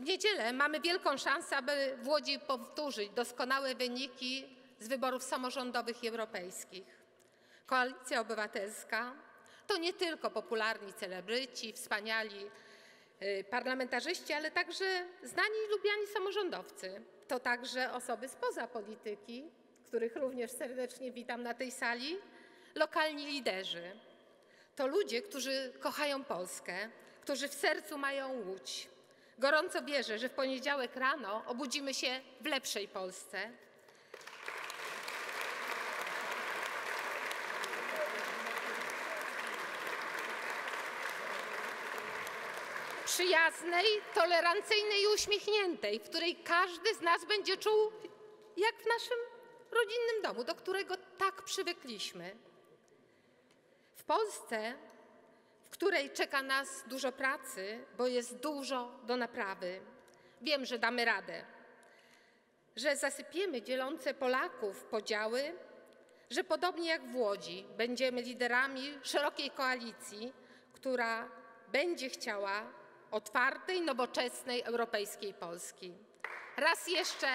W niedzielę mamy wielką szansę, aby w Łodzi powtórzyć doskonałe wyniki z wyborów samorządowych i europejskich. Koalicja Obywatelska to nie tylko popularni celebryci, wspaniali y, parlamentarzyści, ale także znani i lubiani samorządowcy. To także osoby spoza polityki, których również serdecznie witam na tej sali, lokalni liderzy. To ludzie, którzy kochają Polskę, którzy w sercu mają Łódź. Gorąco wierzę, że w poniedziałek rano obudzimy się w lepszej Polsce. Przyjaznej, tolerancyjnej i uśmiechniętej, w której każdy z nas będzie czuł jak w naszym rodzinnym domu, do którego tak przywykliśmy. W Polsce, której czeka nas dużo pracy, bo jest dużo do naprawy. Wiem, że damy radę, że zasypiemy dzielące Polaków podziały, że podobnie jak w Łodzi będziemy liderami szerokiej koalicji, która będzie chciała otwartej, nowoczesnej, europejskiej Polski. Raz jeszcze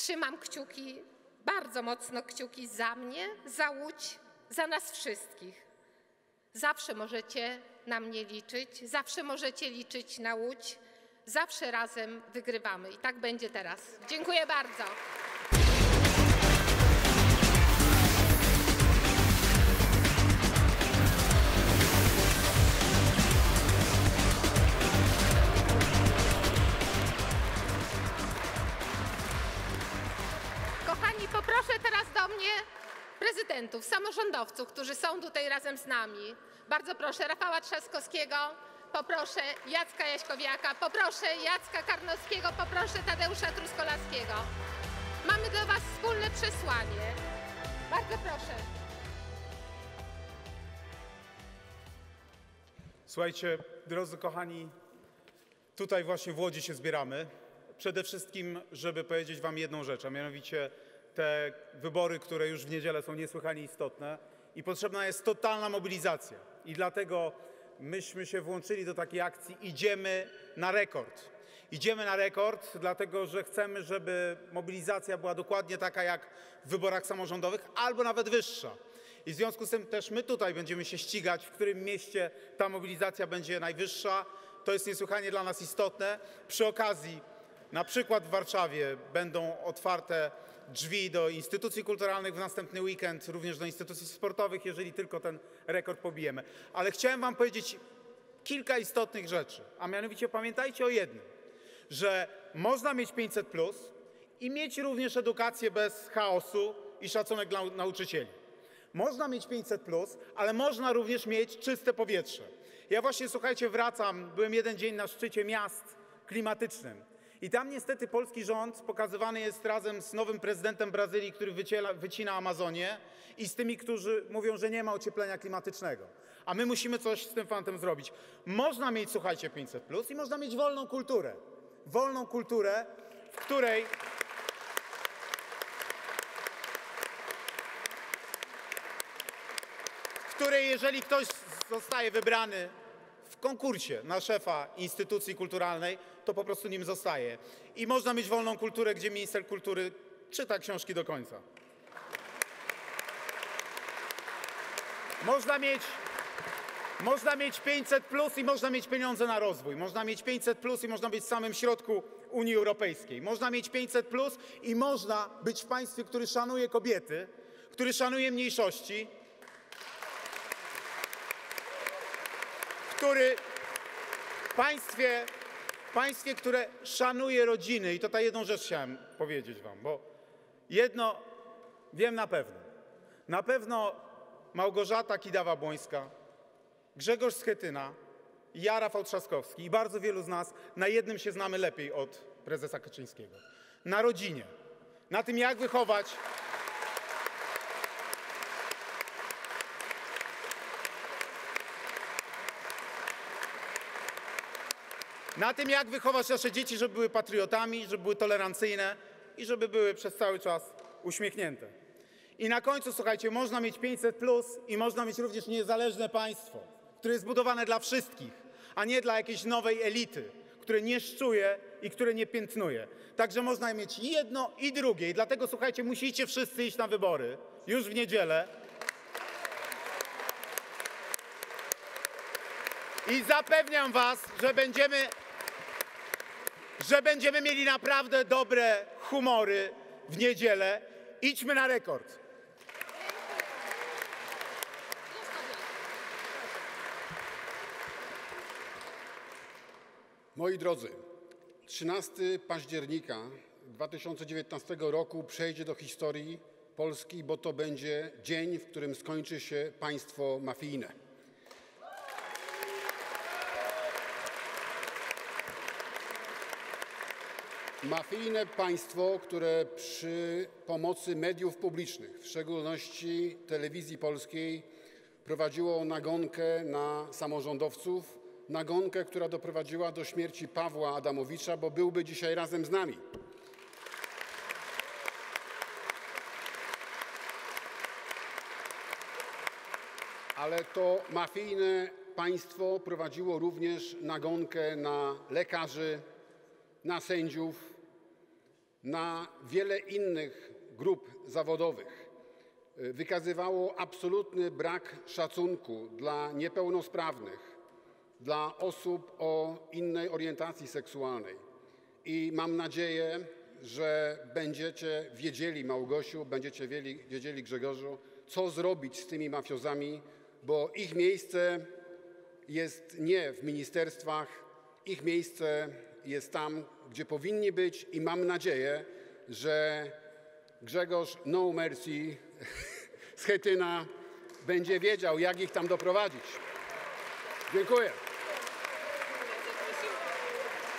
trzymam kciuki, bardzo mocno kciuki za mnie, za Łódź, za nas wszystkich. Zawsze możecie na mnie liczyć, zawsze możecie liczyć na Łódź, zawsze razem wygrywamy i tak będzie teraz. Dziękuję bardzo. Poproszę teraz do mnie prezydentów, samorządowców, którzy są tutaj razem z nami. Bardzo proszę Rafała Trzaskowskiego, poproszę Jacka Jaśkowiaka, poproszę Jacka Karnowskiego, poproszę Tadeusza Truskolaskiego. Mamy dla Was wspólne przesłanie. Bardzo proszę. Słuchajcie, drodzy kochani, tutaj właśnie w Łodzi się zbieramy. Przede wszystkim, żeby powiedzieć Wam jedną rzecz, a mianowicie te wybory, które już w niedzielę są niesłychanie istotne i potrzebna jest totalna mobilizacja. I dlatego myśmy się włączyli do takiej akcji Idziemy na rekord. Idziemy na rekord, dlatego że chcemy, żeby mobilizacja była dokładnie taka jak w wyborach samorządowych, albo nawet wyższa. I w związku z tym też my tutaj będziemy się ścigać, w którym mieście ta mobilizacja będzie najwyższa. To jest niesłychanie dla nas istotne. Przy okazji, na przykład w Warszawie będą otwarte drzwi do instytucji kulturalnych w następny weekend, również do instytucji sportowych, jeżeli tylko ten rekord pobijemy. Ale chciałem Wam powiedzieć kilka istotnych rzeczy, a mianowicie pamiętajcie o jednym, że można mieć 500 plus i mieć również edukację bez chaosu i szacunek dla nauczycieli. Można mieć 500 plus, ale można również mieć czyste powietrze. Ja właśnie, słuchajcie, wracam, byłem jeden dzień na szczycie miast klimatycznym. I tam niestety polski rząd pokazywany jest razem z nowym prezydentem Brazylii, który wyciela, wycina Amazonię i z tymi, którzy mówią, że nie ma ocieplenia klimatycznego. A my musimy coś z tym fantem zrobić. Można mieć, słuchajcie, 500 plus i można mieć wolną kulturę. Wolną kulturę, w której w której jeżeli ktoś zostaje wybrany konkursie na szefa instytucji kulturalnej, to po prostu nim zostaje. I można mieć wolną kulturę, gdzie minister kultury czyta książki do końca. Można mieć, można mieć 500 plus i można mieć pieniądze na rozwój. Można mieć 500 plus i można być w samym środku Unii Europejskiej. Można mieć 500 plus i można być w państwie, który szanuje kobiety, który szanuje mniejszości, który państwie, państwie, które szanuje rodziny. I to ta jedną rzecz chciałem powiedzieć wam, bo jedno wiem na pewno. Na pewno Małgorzata Kidawa-Błońska, Grzegorz Schetyna, ja, Rafał Trzaskowski i bardzo wielu z nas na jednym się znamy lepiej od prezesa Kaczyńskiego. Na rodzinie. Na tym, jak wychować na tym, jak wychować nasze dzieci, żeby były patriotami, żeby były tolerancyjne i żeby były przez cały czas uśmiechnięte. I na końcu, słuchajcie, można mieć 500 plus i można mieć również niezależne państwo, które jest zbudowane dla wszystkich, a nie dla jakiejś nowej elity, które nie szczuje i które nie piętnuje. Także można mieć jedno i drugie. I dlatego, słuchajcie, musicie wszyscy iść na wybory już w niedzielę. I zapewniam was, że będziemy, że będziemy mieli naprawdę dobre humory w niedzielę. Idźmy na rekord. Moi drodzy, 13 października 2019 roku przejdzie do historii Polski, bo to będzie dzień, w którym skończy się państwo mafijne. Mafijne państwo, które przy pomocy mediów publicznych, w szczególności telewizji polskiej, prowadziło nagonkę na samorządowców, nagonkę, która doprowadziła do śmierci Pawła Adamowicza, bo byłby dzisiaj razem z nami. Ale to mafijne państwo prowadziło również nagonkę na lekarzy, na sędziów, na wiele innych grup zawodowych. Wykazywało absolutny brak szacunku dla niepełnosprawnych, dla osób o innej orientacji seksualnej. I mam nadzieję, że będziecie wiedzieli, Małgosiu, będziecie wiedzieli, wiedzieli Grzegorzu, co zrobić z tymi mafiozami, bo ich miejsce jest nie w ministerstwach, ich miejsce jest tam, gdzie powinni być i mam nadzieję, że Grzegorz No Mercy z Chetyna będzie wiedział, jak ich tam doprowadzić. Dziękuję.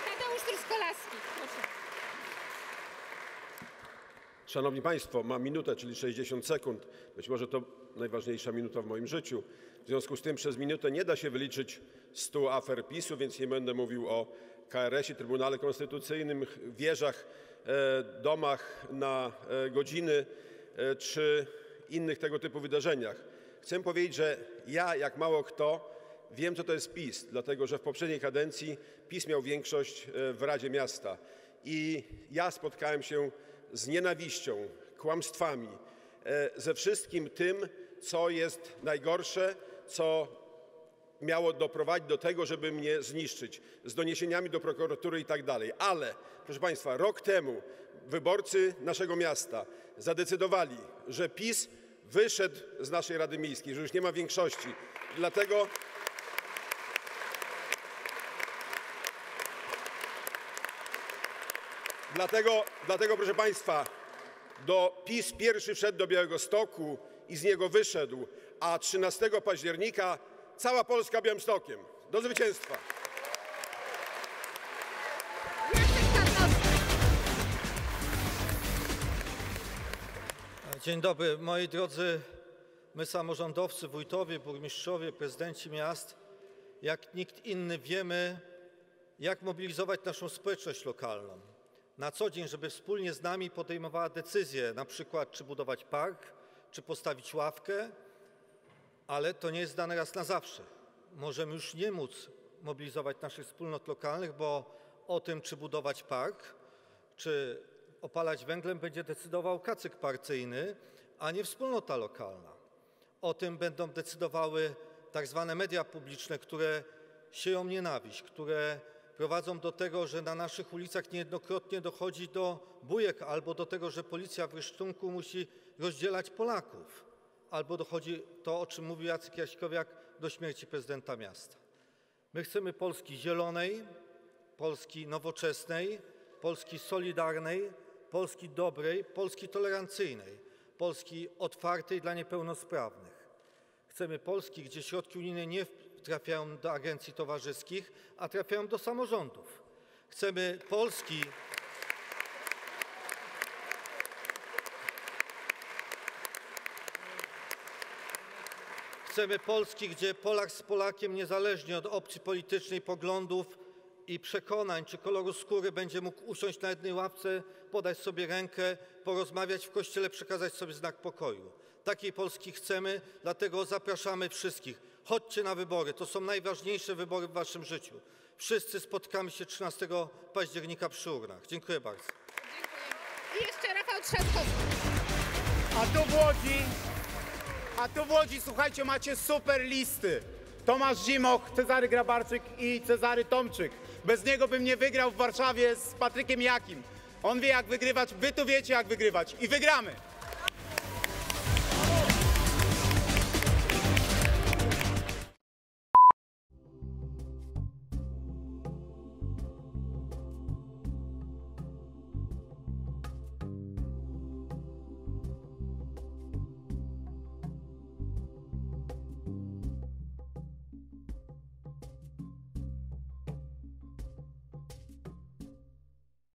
Tadeusz Truskolaski, proszę. Szanowni Państwo, mam minutę, czyli 60 sekund. Być może to najważniejsza minuta w moim życiu. W związku z tym przez minutę nie da się wyliczyć 100 afer PiSu, więc nie będę mówił o KRS-ie, Trybunale Konstytucyjnym, wieżach, e, domach na e, godziny e, czy innych tego typu wydarzeniach. Chcę powiedzieć, że ja, jak mało kto, wiem, co to jest PiS, dlatego że w poprzedniej kadencji PiS miał większość w Radzie Miasta. I ja spotkałem się z nienawiścią, kłamstwami, ze wszystkim tym, co jest najgorsze, co miało doprowadzić do tego, żeby mnie zniszczyć, z doniesieniami do prokuratury i tak dalej. Ale, proszę Państwa, rok temu wyborcy naszego miasta zadecydowali, że PiS wyszedł z naszej Rady Miejskiej, że już nie ma większości. Dlatego Dlatego, dlatego, proszę Państwa, do PiS pierwszy wszedł do Białego Stoku i z niego wyszedł, a 13 października cała Polska Białymstokiem. Do zwycięstwa! Dzień dobry, moi drodzy. My, samorządowcy, wójtowie, burmistrzowie, prezydenci miast, jak nikt inny wiemy, jak mobilizować naszą społeczność lokalną. Na co dzień, żeby wspólnie z nami podejmowała decyzje, na przykład czy budować park, czy postawić ławkę, ale to nie jest dane raz na zawsze. Możemy już nie móc mobilizować naszych wspólnot lokalnych, bo o tym, czy budować park, czy opalać węglem, będzie decydował kacyk partyjny, a nie wspólnota lokalna. O tym będą decydowały tak zwane media publiczne, które sieją nienawiść, które prowadzą do tego, że na naszych ulicach niejednokrotnie dochodzi do bujek albo do tego, że policja w rysztunku musi rozdzielać Polaków, albo dochodzi to, o czym mówił Jacek Jaśkowiak, do śmierci prezydenta miasta. My chcemy Polski zielonej, Polski nowoczesnej, Polski solidarnej, Polski dobrej, Polski tolerancyjnej, Polski otwartej dla niepełnosprawnych. Chcemy Polski, gdzie środki unijne nie trafiają do agencji towarzyskich, a trafiają do samorządów. Chcemy Polski, Chcemy Polski, gdzie Polak z Polakiem, niezależnie od opcji politycznej, poglądów, i przekonań czy koloru skóry będzie mógł usiąść na jednej ławce, podać sobie rękę, porozmawiać w kościele, przekazać sobie znak pokoju. Takiej Polski chcemy, dlatego zapraszamy wszystkich. Chodźcie na wybory, to są najważniejsze wybory w waszym życiu. Wszyscy spotkamy się 13 października przy urnach. Dziękuję bardzo. I jeszcze Rafał Trzaskowski. A tu w Łodzi, a tu w Łodzi, słuchajcie, macie super listy. Tomasz Zimoch, Cezary Grabarczyk i Cezary Tomczyk. Bez niego bym nie wygrał w Warszawie z Patrykiem Jakim. On wie jak wygrywać, wy tu wiecie jak wygrywać i wygramy.